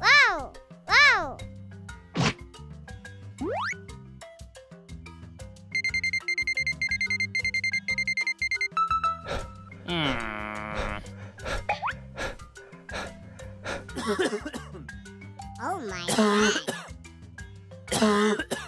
Wow! Wow! Hmm. oh my god.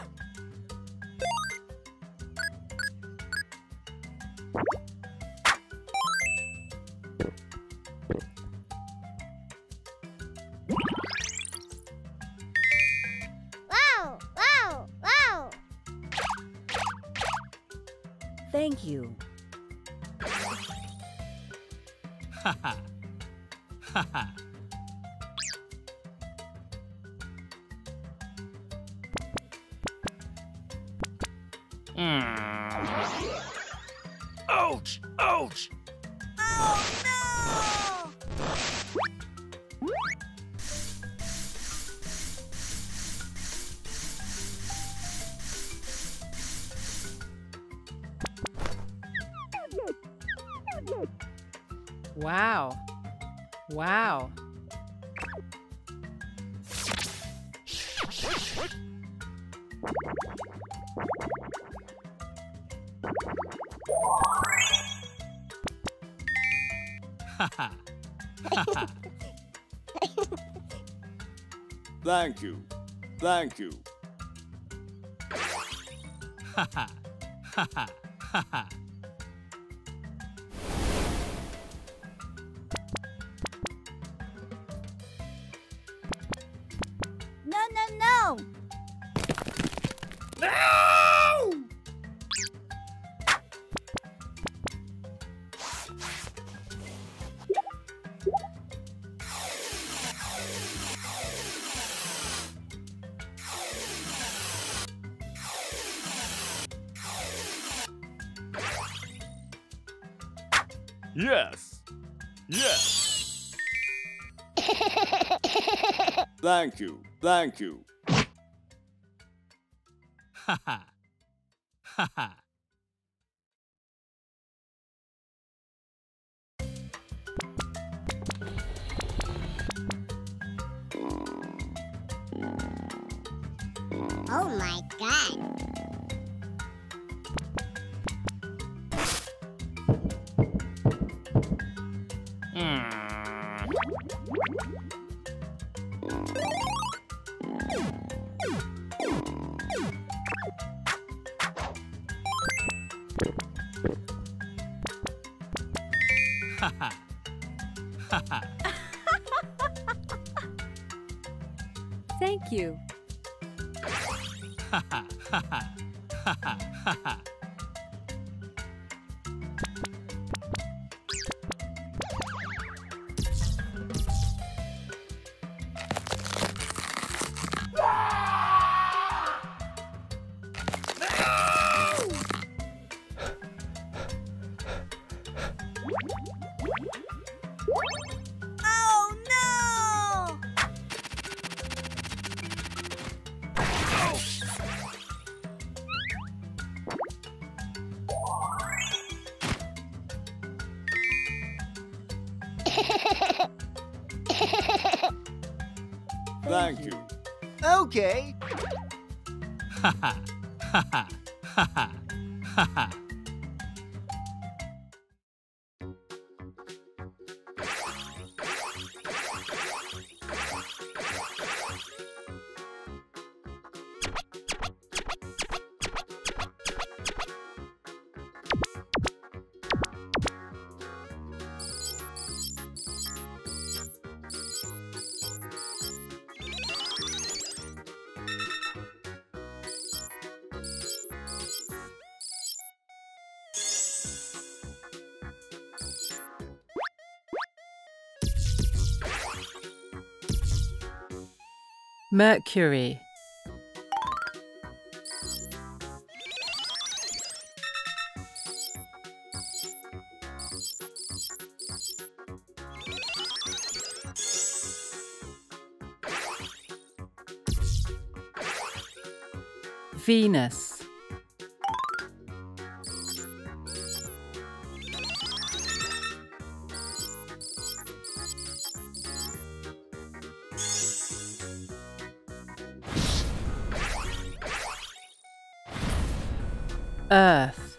Thank you. Hmm. Ouch! Ouch! Oh, Wow. Wow. Thank you. Thank you. No, Yes. Yes. Thank you. Thank you. Oh my god. Hmm. Thank you. Oh Thank you. Okay. Mercury. Venus. Earth.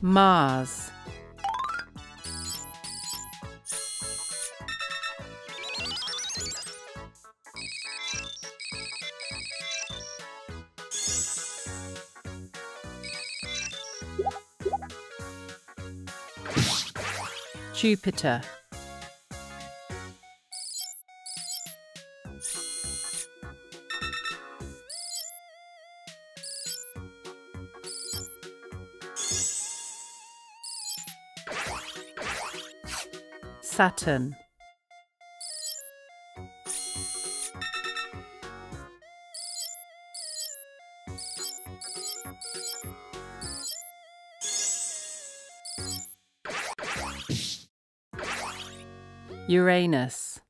Mars. Jupiter. Saturn. Uranus.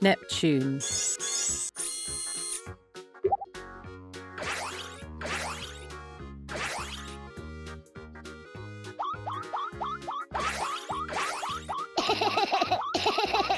Neptune.